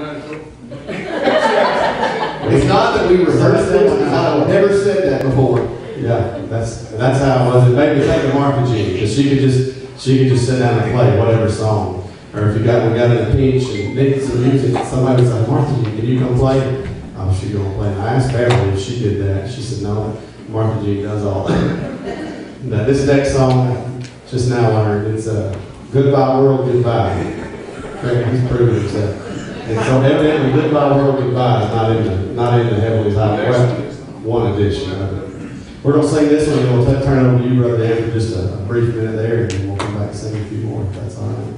It's not that we rehearsed it, I've never said that before. Yeah, that's that's how it was. It made me think of Martha G because she could just she could just sit down and play whatever song. Or if you got we got in a pinch and needed some music, somebody was like, Martha G, can you come play? Oh, she gonna play. And I asked Beverly if she did that. She said no. Martha G does all that. now this next song, just now learned, it's a uh, Goodbye World Goodbye. He's proven himself. And so evidently Goodbye World Goodbye is not in the not in the Heavenly Highway. One edition of it. We're going to sing this one, and we'll turn it over to you, Brother Dan, for just a, a brief minute there, and then we'll come back and sing a few more, if that's all right.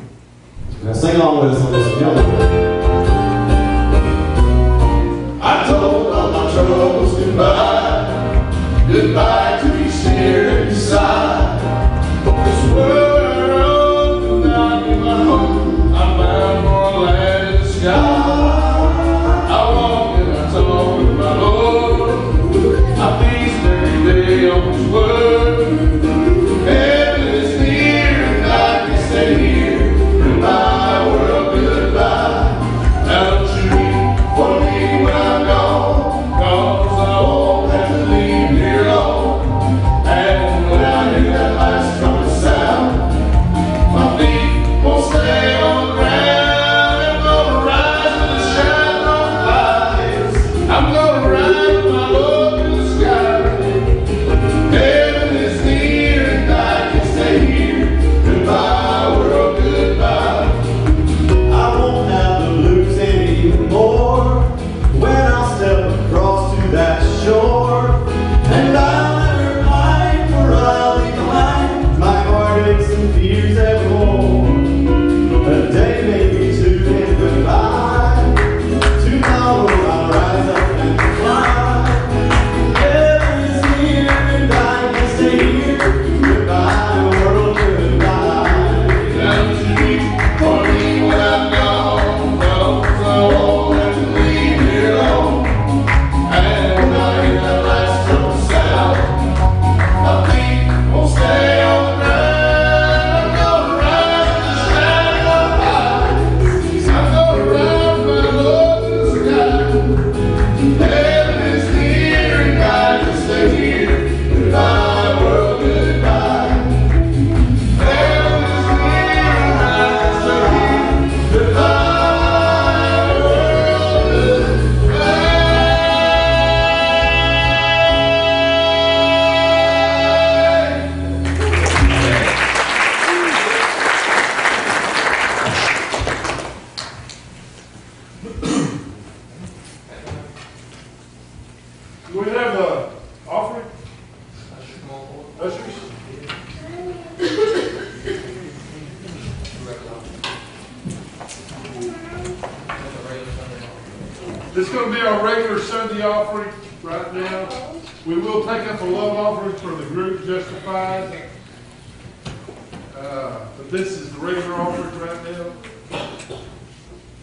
Now, sing along with us on this. It. I told all my troubles goodbye, goodbye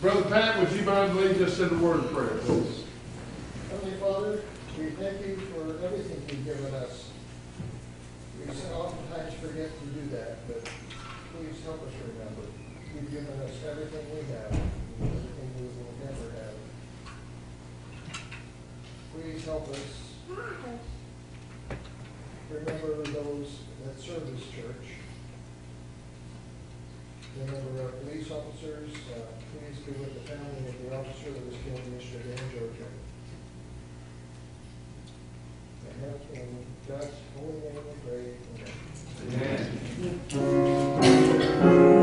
Brother Pat, would you mind leading us in a word of prayer, please? Heavenly Father, we thank you for everything you've given us. We oftentimes forget to do that, but please help us remember. You've given us everything we have, everything we will never have. Please help us remember those that serve this church. Remember our police officers, uh, please be with the family of the officer that was killed yesterday in Georgia. And that's in God's holy name we pray. Amen. Thank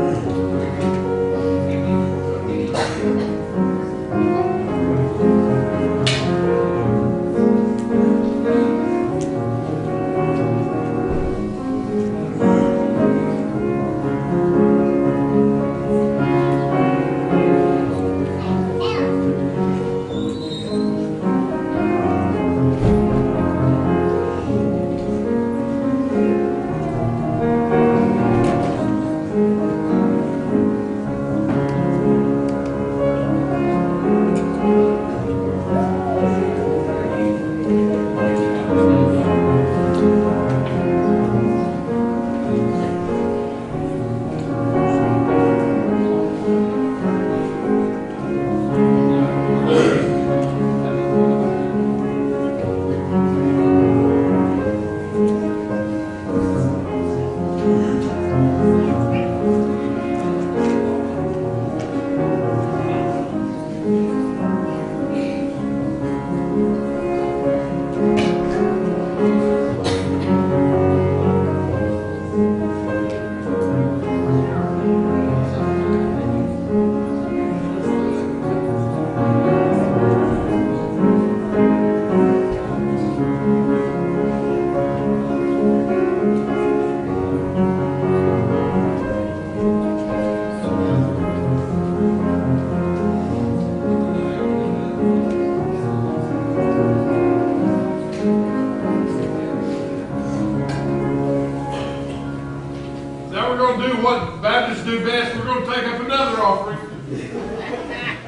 what Baptists do best, we're gonna take up another offering.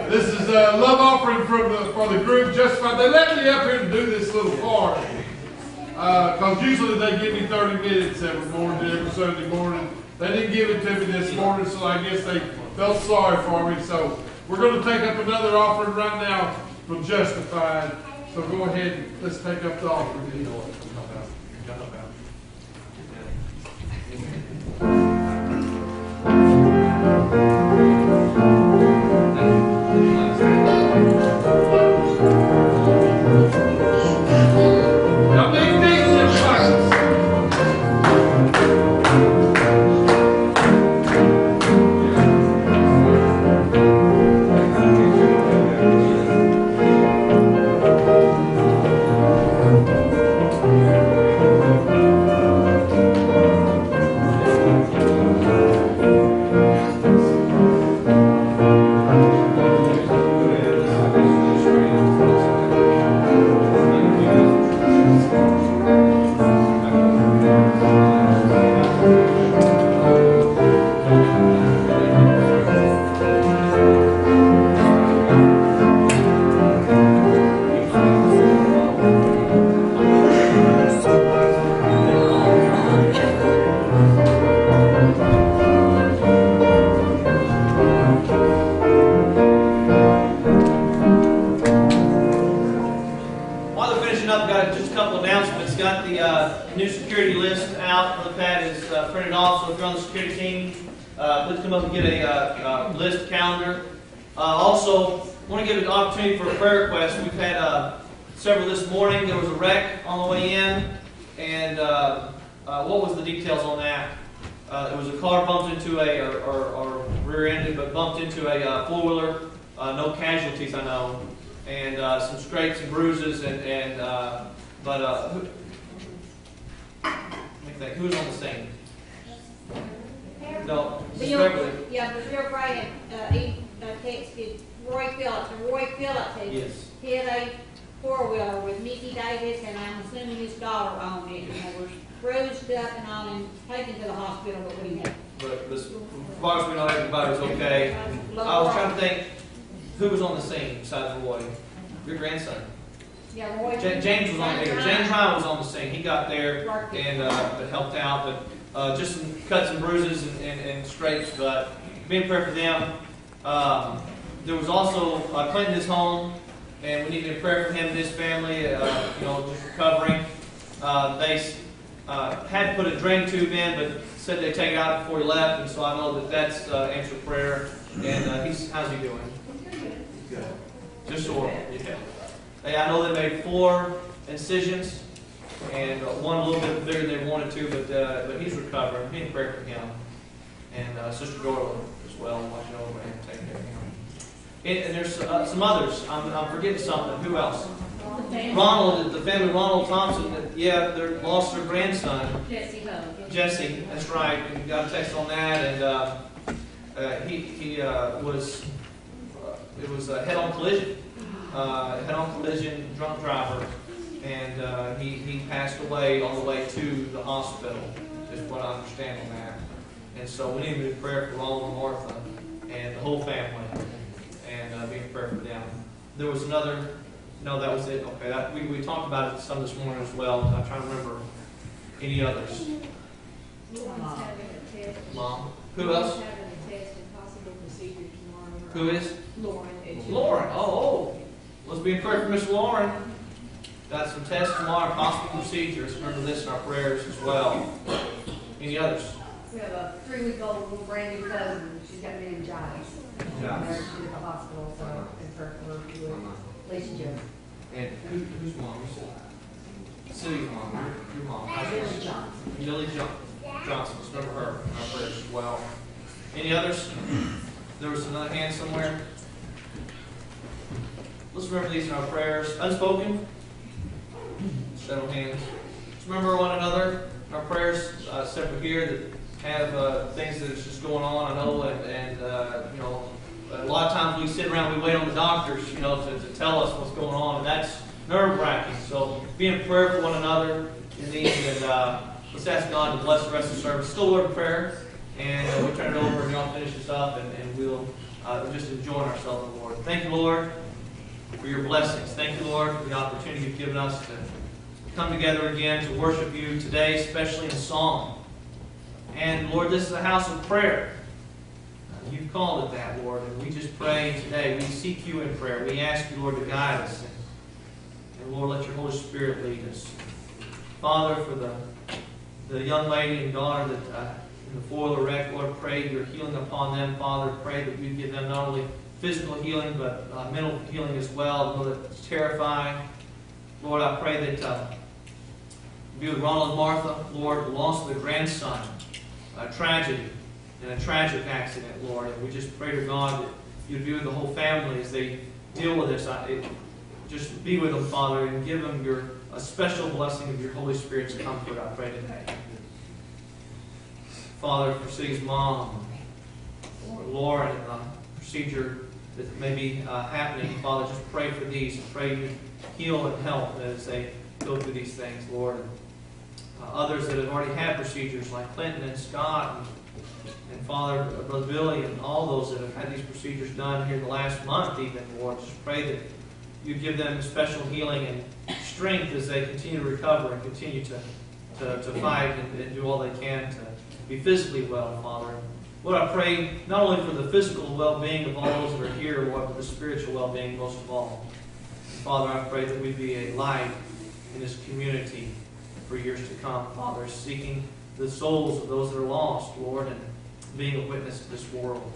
This is a love offering from the, for the group Justified. They let me up here to do this little part. Uh, cause usually they give me thirty minutes every morning, every Sunday morning. They didn't give it to me this morning, so I guess they felt sorry for me. So we're gonna take up another offering right now from Justified. So go ahead and let's take up the offering. Think, who was on the scene? No, Bill, Beverly. yeah, but Bill Bryant, uh, he, uh, texted Roy Phillips, and Roy Phillips had Yes. hit a four-wheeler with Mickey Davis, and I'm assuming his daughter owned it, and they were bruised up and all, and taken to the hospital, but we had. But as far as we know, everybody was okay. I was trying to think, who was on the scene besides Roy? Your grandson. Yeah. Ja- James was on there. James Ryan was on the scene. He got there and uh, but helped out, but uh, just some cuts and bruises and, and, and scrapes. But being prayer for them. Um, there was also uh, Clinton is home, and we need to pray for him and his family. Uh, you know, just recovering. Uh, they uh, had put a drain tube in, but said they'd take it out before he left, and so I know that that's uh, answered prayer. And uh, he's how's he doing? Good. Just sore. Yeah. I know they made four incisions, and uh, one a little bit bigger than they wanted to, but uh, but he's recovering. Be in prayer for him, and uh, Sister Dora as well, watching over him, taking care of him. And, and there's uh, some others. I'm, I'm forgetting something. Who else? Ronald, the family Ronald Thompson. Yeah, they lost their grandson. Jesse. Jesse, that's right. And got a text on that, and uh, uh, he he uh, was uh, it was a head-on collision, uh, head-on collision, drunk driver, and uh, he he passed away on the way to the hospital. Is what I understand on that. And so we need to be in prayer for Ronald and Martha and the whole family, and uh, be in prayer for them. There was another. No, that was it. Okay, that, we, we talked about it some this morning as well. I'm trying to remember any others. Lauren's having a test. Mom. Who else? Having a test and possible procedure tomorrow. Who is? Lauren. Lauren. Oh, oh. Let's be in prayer for Miss Lauren. Got some tests tomorrow, possible procedures. Remember this in our prayers as well. Any others? We have a three-week-old little brand new cousin, she's got meningitis. Yeah. She's at the hospital, so in prayer for her, with Lacey Jones. And who, who's mom? City's mom. Your, your mom. How's Lily? Johnson. Millie John- Johnson. Let's remember her in our prayers as well. Any others? There was another hand somewhere. Let's remember these in our prayers. Unspoken. Several hands. Let's remember one another. in Our prayers, uh, several here that have uh, things that is just going on. I know, and, and uh, you know, a lot of times we sit around, we wait on the doctors, you know, to, to tell us what's going on, and that's nerve wracking. So be in prayer for one another in these, and uh, let's ask God to bless the rest of the service. Still word of prayer, And uh, we'll turn it over and y'all finish this up and, and we'll uh, just enjoy ourselves, in the Lord. Thank you, Lord, for your blessings. Thank you, Lord, for the opportunity you've given us to come together again to worship you today, especially in song. And Lord, this is a house of prayer. Uh, You've called it that, Lord, and we just pray today. We seek you in prayer. We ask you, Lord, to guide us. And Lord, let your Holy Spirit lead us. Father, for the, the young lady and daughter that uh, in the foiler wreck, Lord, pray your healing upon them. Father, pray that you give them not only physical healing, but uh, mental healing as well. Lord, it's terrifying. Lord, I pray that uh, be with Ronald and Martha, Lord, the loss of their grandson, a tragedy and a tragic accident, Lord. And we just pray to God that you'd be with the whole family as they deal with this. I, it, just be with them, Father, and give them your a special blessing of your Holy Spirit's comfort, I pray today. Father, for City's mom, or Lauren, and the procedure that may be uh, happening, Father, just pray for these. and Pray you heal and help as they go through these things, Lord. And, uh, others that have already had procedures, like Clinton and Scott, and, and Father, uh, Brother Billy, and all those that have had these procedures done here in the last month, even, Lord, just pray that you give them special healing and strength as they continue to recover and continue to, to, to fight and, and do all they can to be physically well, Father. Lord, I pray not only for the physical well-being of all those that are here, Lord, but the spiritual well-being most of all. Father, I pray that we be a light in this community for years to come, Father, seeking the souls of those that are lost, Lord, and being a witness to this world.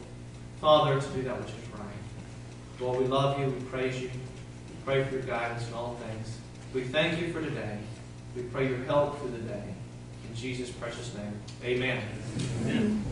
Father, to do that which is right. Lord, we love you, we praise you, we pray for your guidance in all things. We thank you for today. We pray your help through the day. In Jesus' precious name, amen. Amen.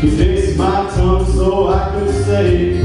He fixed my tongue so I could say,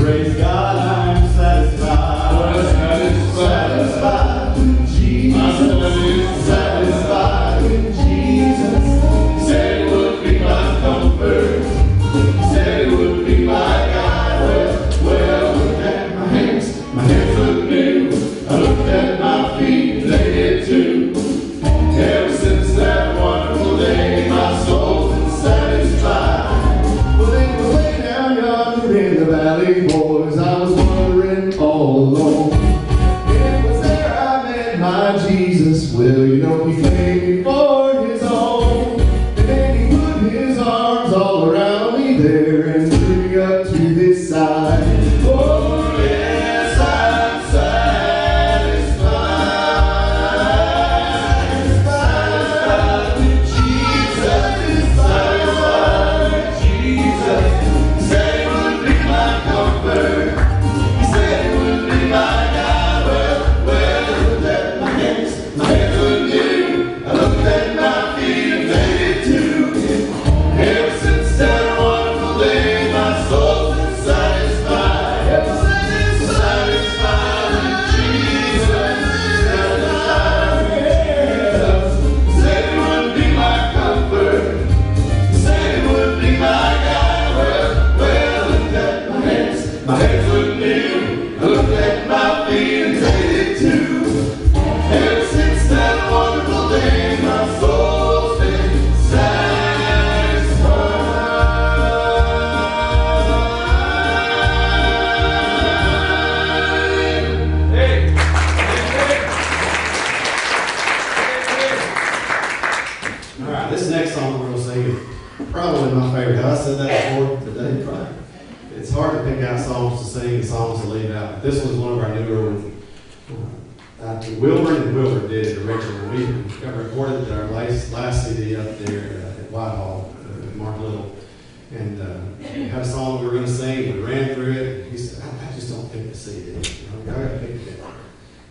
uh, had a song we were going to sing. We ran through it. He said, I, I just don't pick the CD. Know, I got to pick it.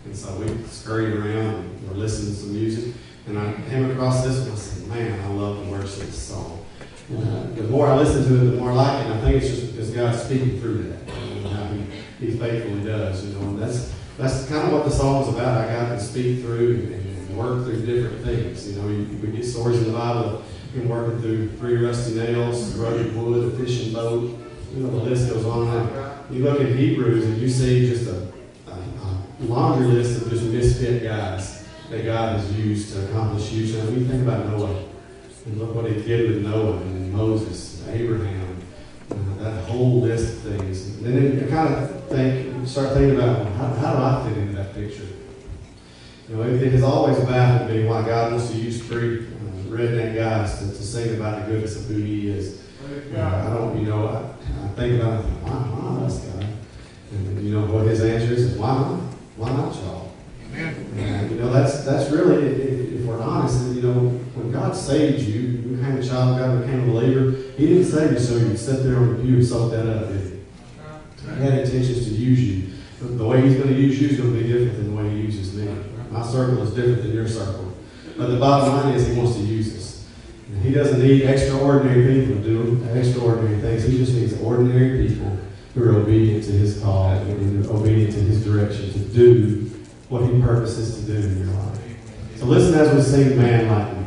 And so we scurried around and were listening to some music. And I came across this one. I said, man, I love the words of this song. And, uh, the more I listen to it, the more I like it. And I think it's just because God's speaking through that. And how he, he faithfully does, you know. And that's that's kind of what the song's about. I got to speak through and, and work through different things. You know, we get stories in the Bible him working through three rusty nails, rugged wood, a fishing boat. You know, the list goes on. And you look at Hebrews and you see just a, a, a laundry list of just misfit guys that God has used to accomplish huge things. You think about Noah, and look what he did with Noah and Moses, and Abraham, uh, that whole list of things. And then you kind of think, start thinking about how, how do I fit into that picture? You know, it, it has always baffled me why God wants to use three redneck guys to, to sing about the goodness of who He is. Uh, I don't, you know, I, I think about why, why not us, God? And you know what His answer is? Why not? Why not y'all? And, you know, that's that's really, if, if we're honest, you know, when God saved you, you became a child of God, became a believer, He didn't save you so you could sit there on the pew and soak that up, did He? He had intentions to use you. But the way He's going to use you is going to be different than the way He uses me. My circle is different than your circle. But the bottom line is He wants to use us. He doesn't need extraordinary people to do extraordinary things. He just needs ordinary people who are obedient to His call and obedient to His direction to do what He purposes to do in your life. So listen as we sing Man Like Me.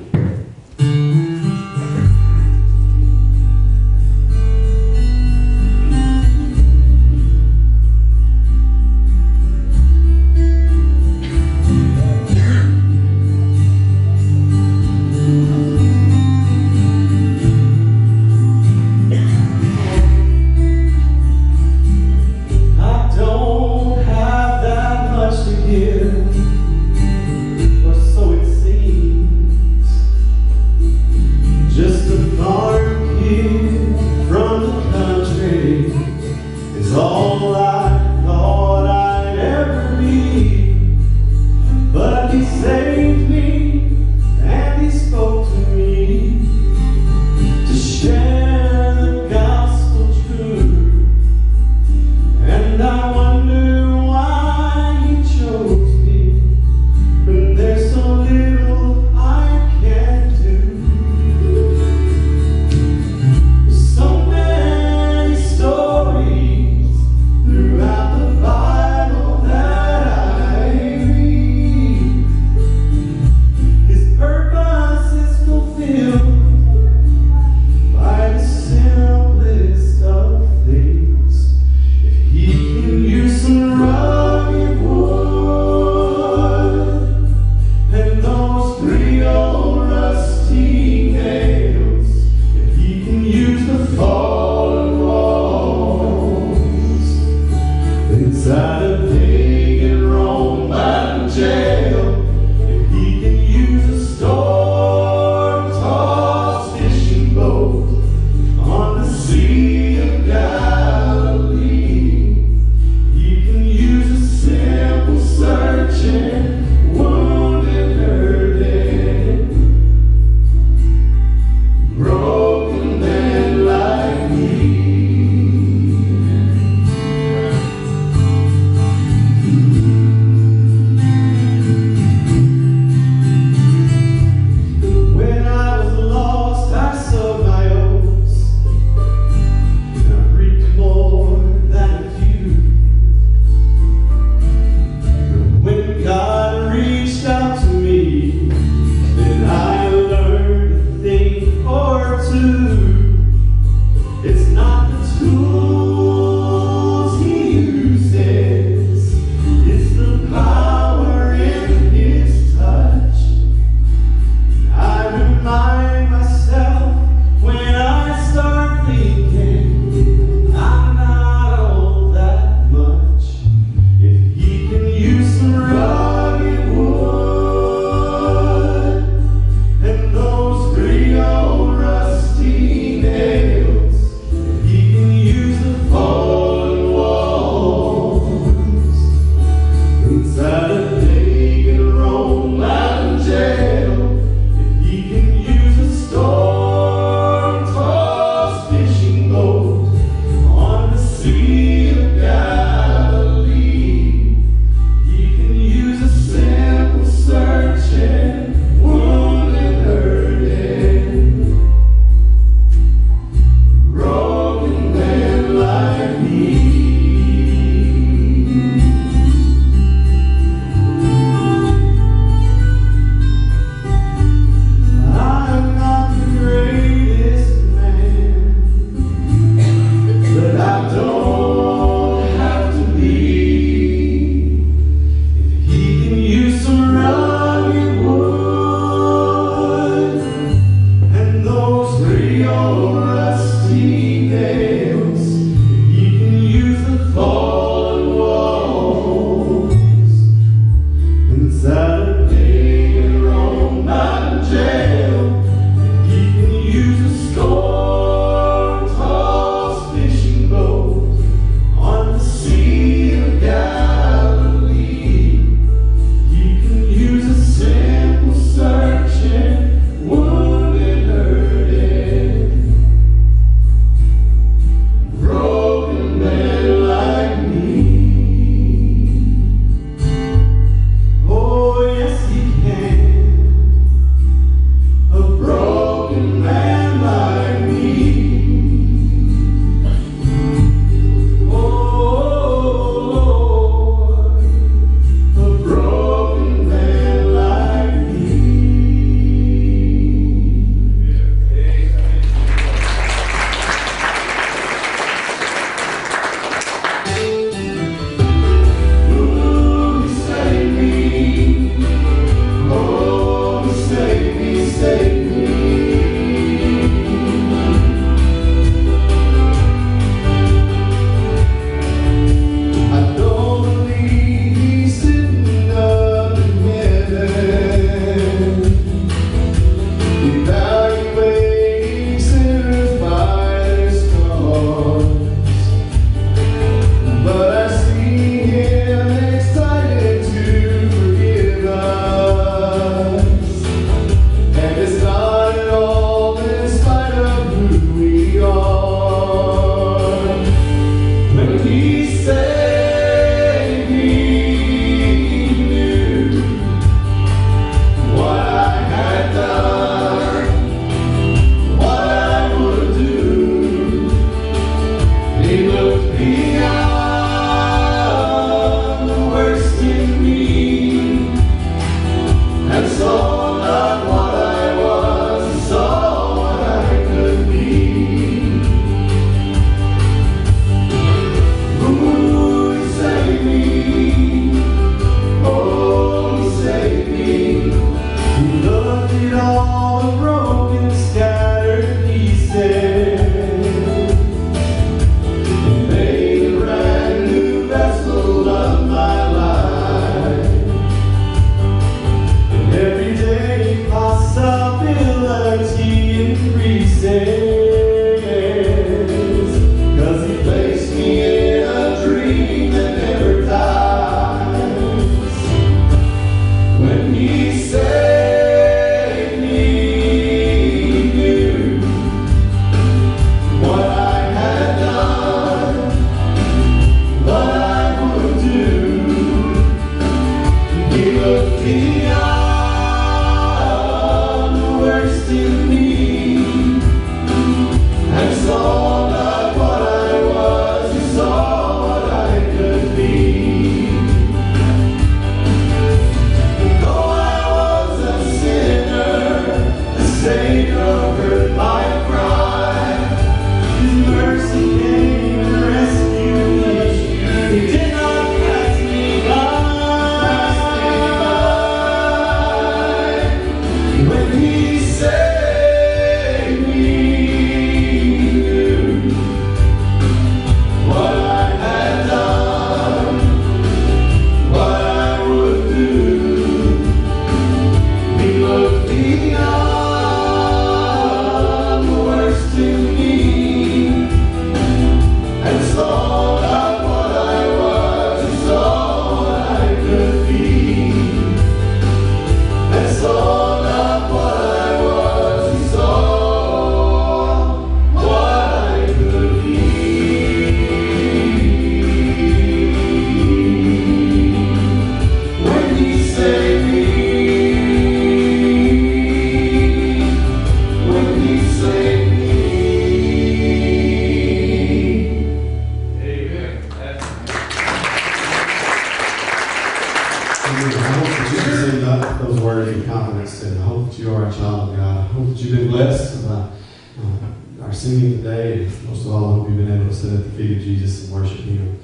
Singing today. And most of all, I hope you've been able to sit at the feet of Jesus and worship Him.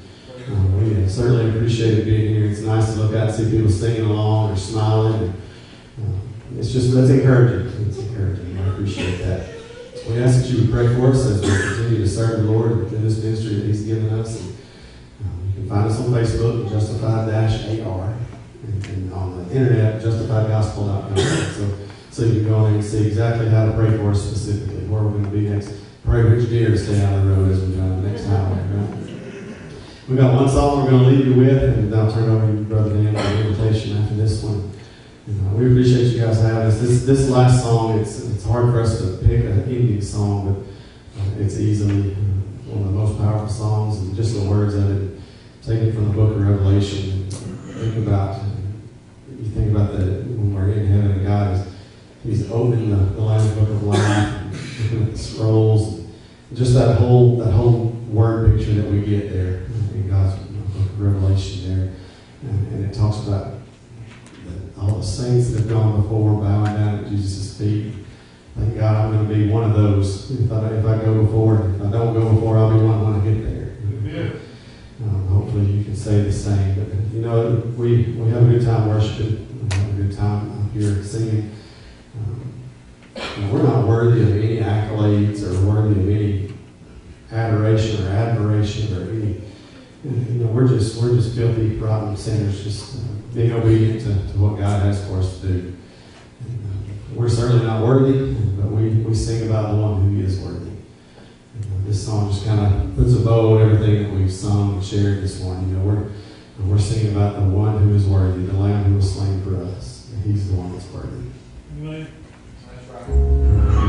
Um, we certainly appreciate being here. It's nice to look out and see people singing along or smiling. And, um, it's just, that's encouraging. It's encouraging. I appreciate that. We ask that you would pray for us as we continue to serve the Lord through this ministry that He's given us. And, um, you can find us on Facebook, Justified-AR, and, and on the internet, justifiedgospel.com. So, so you can go in and see exactly how to pray for us specifically, where we're going to be next. Pray which deer stay out of the road as we go next highway, right? We've got one song we're going to leave you with, and I'll turn over to Brother Dan, for the invitation after this one. We appreciate you guys having us. This this last song, it's it's hard for us to pick an ending song, but uh, it's easily uh, one of the most powerful songs, and just the words of it, taken from the Book of Revelation. Think about you think about that when we're in heaven, God is He's opening the, the Lamb's Book of Life, and looking at the scrolls, and just that whole that whole word picture that we get there in God's Book of Revelation there, and, and it talks about all the saints that have gone before bowing down at Jesus' feet. Thank God I'm going to be one of those. If I, if I go before, if I don't go before, I'll be one when I get there. Amen. Um, hopefully you can say the same. But you know, we, we have a good time worshiping. We have a good time up here singing. We're not worthy of any accolades or worthy of any adoration or admiration or any. You know, we're just we're just filthy, rotten sinners, just uh, being obedient to, to what God has for us to do. And, uh, we're certainly not worthy, but we, we sing about the one who is worthy. And, uh, this song just kind of puts a bow on everything that we've sung and shared this morning. You know, we're we're singing about the one who is worthy, the Lamb who was slain for us. And he's the one that's worthy. Amen. Yeah.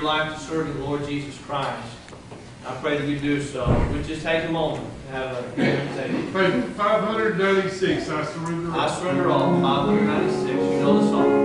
Your life to serving the Lord Jesus Christ. I pray that you do so. We just take a moment and have a hundred ninety-six, I surrender. all. I surrender all. 596. You know the song.